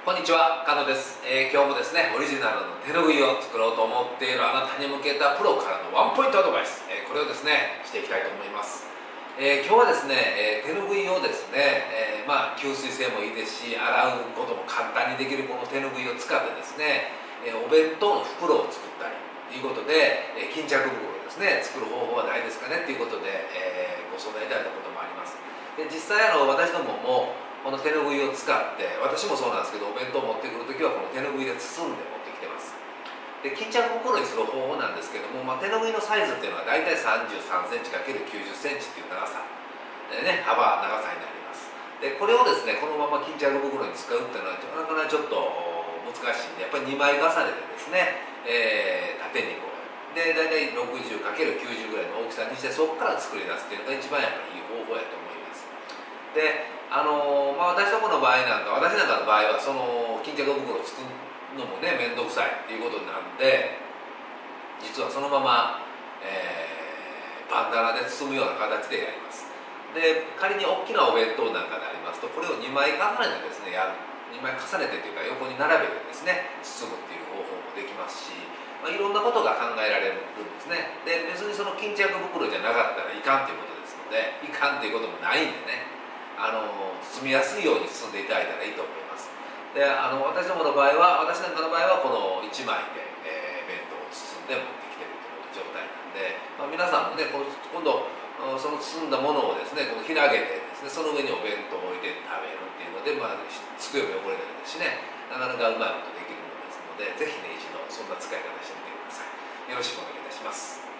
こんにちは、加野です、えー今日もですね、オリジナルの手ぬぐいを作ろうと思っているあなたに向けたプロからのワンポイントアドバイス、えーこれをですね、していきたいと思います。えー今日はですね、えー手ぬぐいをですね、えーまあ吸水性もいいですし、洗うことも簡単にできるこの手ぬぐいを使ってですね、えーお弁当の袋を作ったりということで、えー巾着袋をですね、作る方法はないですかねということで、えーご相談いただいたこともあります。で実際あの私どももこの手ぬぐいを使って私もそうなんですけどお弁当を持ってくる時はこの手ぬぐいで包んで持ってきてます。で巾着袋にする方法なんですけども、まあ、手ぬぐいのサイズっていうのは大体3 3センチ ×9 0センチっていう長さ。でね幅長さになります。でこれをですねこのまま巾着袋に使うっていうのはなかなかちょっと難しいんでやっぱり2枚重ねでですね、えー縦にこうで大体 60×90 ぐらいの大きさにしてそこから作り出すっていうのが一番やっぱりいい方法やと思います。であのまあ私どもの場合なんか私なんかの場合はその巾着袋を作るのもね面倒くさいっていうことなんで実はそのまま、えーバンダナで包むような形でやります。で仮に大きなお弁当なんかでありますとこれを2枚重ねてですねやる2枚重ねてというか横に並べてですね包むっていう方法もできますし、まあ、いろんなことが考えられるんですね。で別にその巾着袋じゃなかったらいかんということですのでいかんということもないんでね。あの包みやすいように包んでいただいたらいいと思います。であの私どもの場合は私なんかの場合はこの1枚で、えー弁当を包んで持ってきてるという状態なんで、まあ、皆さんもね今度その包んだものをですねこの広げてですねその上にお弁当を置いて食べるっていうので、まあ、机も汚れないですしねなかなかうまいことできるものですのでぜひね一度そんな使い方してみてください。よろしくお願いいたします。